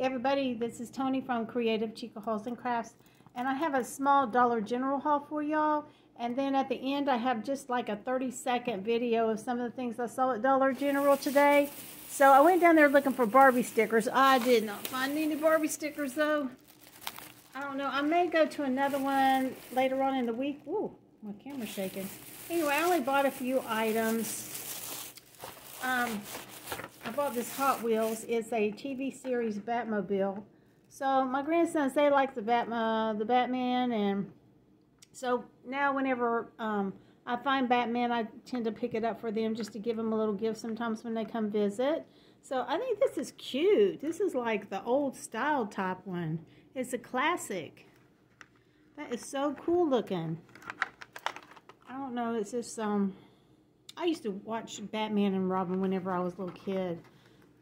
everybody, this is Tony from Creative Chica Hauls and Crafts, and I have a small Dollar General haul for y'all. And then at the end, I have just like a 30 second video of some of the things I saw at Dollar General today. So I went down there looking for Barbie stickers. I did not find any Barbie stickers though. I don't know. I may go to another one later on in the week. Ooh, my camera's shaking. Anyway, I only bought a few items. Um, I bought this Hot Wheels. It's a TV series Batmobile. So my grandsons, they like the Batman, the Batman, and so now whenever um, I find Batman, I tend to pick it up for them just to give them a little gift sometimes when they come visit. So I think this is cute. This is like the old style type one. It's a classic. That is so cool looking. I don't know, it's just, um, I used to watch Batman and Robin whenever I was a little kid.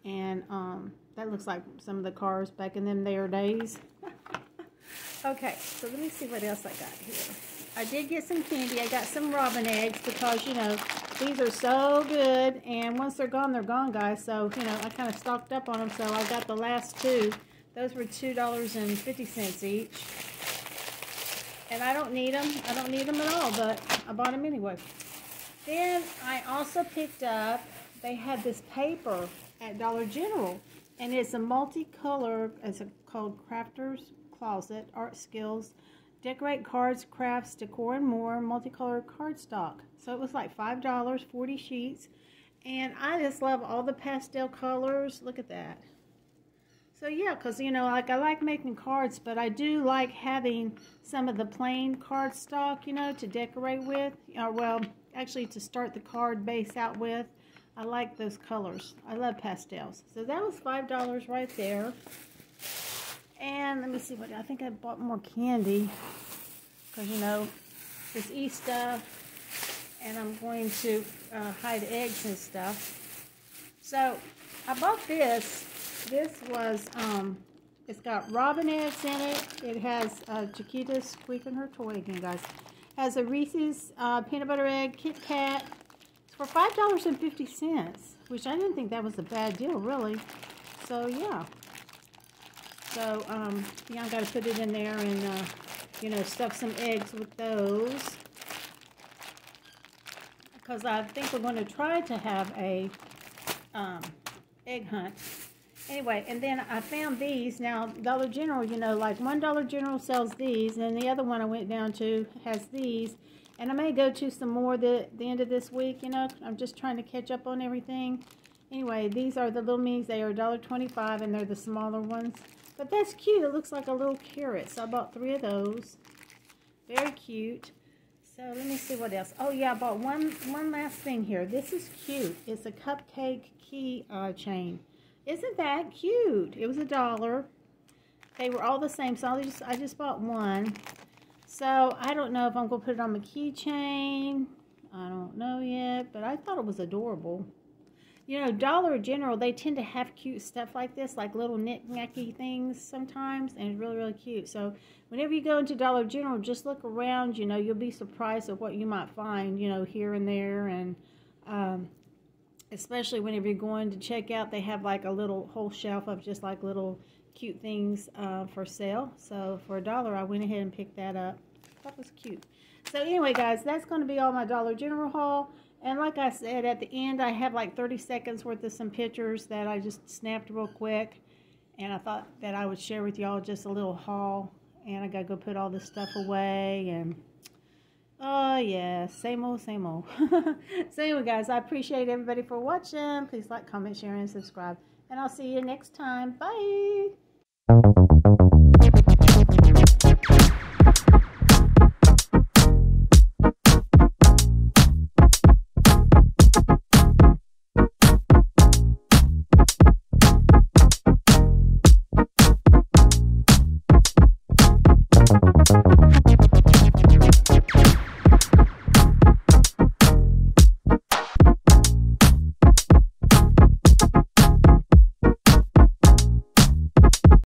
And, um, that looks like some of the cars back in them there days. okay, so let me see what else I got here. I did get some candy. I got some robin eggs because, you know, these are so good. And once they're gone, they're gone, guys. So, you know, I kind of stocked up on them. So I got the last two. Those were $2.50 each. And I don't need them. I don't need them at all, but I bought them anyway. Then I also picked up, they had this paper at Dollar General. And it's a multicolor, it's a, called Crafter's Closet, Art Skills, Decorate Cards, Crafts, Decor, and More, multicolored cardstock. So it was like $5, 40 sheets. And I just love all the pastel colors. Look at that. So yeah, because, you know, like I like making cards, but I do like having some of the plain cardstock, you know, to decorate with. Or, well, actually to start the card base out with. I like those colors. I love pastels. So that was $5 right there. And let me see what, I think I bought more candy. Because, you know, it's Easter. And I'm going to uh, hide eggs and stuff. So I bought this this was, um, it's got robin eggs in it. It has uh, Chiquita squeaking her toy again, guys. Has a Reese's uh, peanut butter egg Kit Kat. It's for $5.50, which I didn't think that was a bad deal, really. So, yeah. So, um, yeah, I got to put it in there and, uh, you know, stuff some eggs with those. Because I think we're going to try to have a um, egg hunt Anyway, and then I found these. Now, Dollar General, you know, like one Dollar General sells these, and the other one I went down to has these. And I may go to some more the, the end of this week, you know. I'm just trying to catch up on everything. Anyway, these are the little minis. They are $1.25, and they're the smaller ones. But that's cute. It looks like a little carrot. So I bought three of those. Very cute. So let me see what else. Oh, yeah, I bought one, one last thing here. This is cute. It's a cupcake key uh, chain. Isn't that cute? It was a dollar. They were all the same, so I just, I just bought one. So, I don't know if I'm going to put it on my keychain. I don't know yet, but I thought it was adorable. You know, Dollar General, they tend to have cute stuff like this, like little knick-knacky things sometimes, and it's really, really cute. So, whenever you go into Dollar General, just look around, you know, you'll be surprised at what you might find, you know, here and there, and um, especially whenever you're going to check out, they have like a little whole shelf of just like little cute things uh, for sale. So for a dollar, I went ahead and picked that up. That was cute. So anyway, guys, that's going to be all my Dollar General haul. And like I said, at the end, I have like 30 seconds worth of some pictures that I just snapped real quick. And I thought that I would share with y'all just a little haul. And I got to go put all this stuff away and Oh, yeah. Same old, same old. so anyway, guys, I appreciate everybody for watching. Please like, comment, share, and subscribe. And I'll see you next time. Bye.